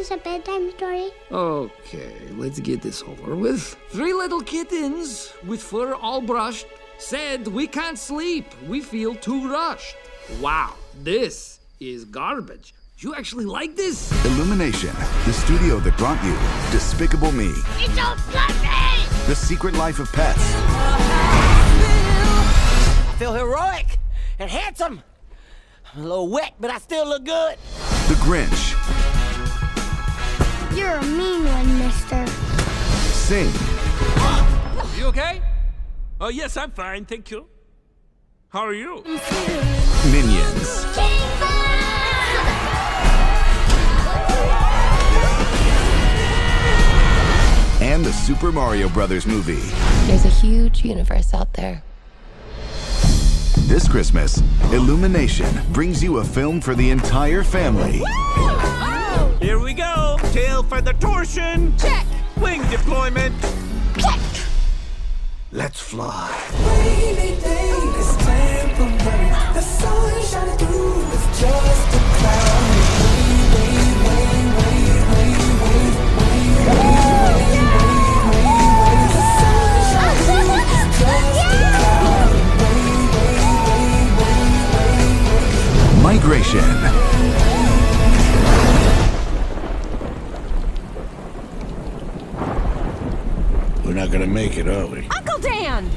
read us a bedtime story? Okay, let's get this over with. Three little kittens with fur all brushed said we can't sleep. We feel too rushed. Wow, this is garbage. You actually like this? Illumination, the studio that brought you Despicable Me, It's all fluffy! The Secret Life of Pets, I feel heroic and handsome. I'm a little wet, but I still look good. The Grinch, You're a mean one, mister. Sing, You okay? Oh, yes, I'm fine, thank you. How are you? Minions, and the Super Mario Brothers movie. There's a huge universe out there. This Christmas, Illumination brings you a film for the entire family. Oh! Here we go. Tail feather torsion. Check. Wing deployment. Let's fly. Rainy day is temporary. The sun shining through is just a cloud. Wait, We're not gonna make it, are we? Uncle Dan!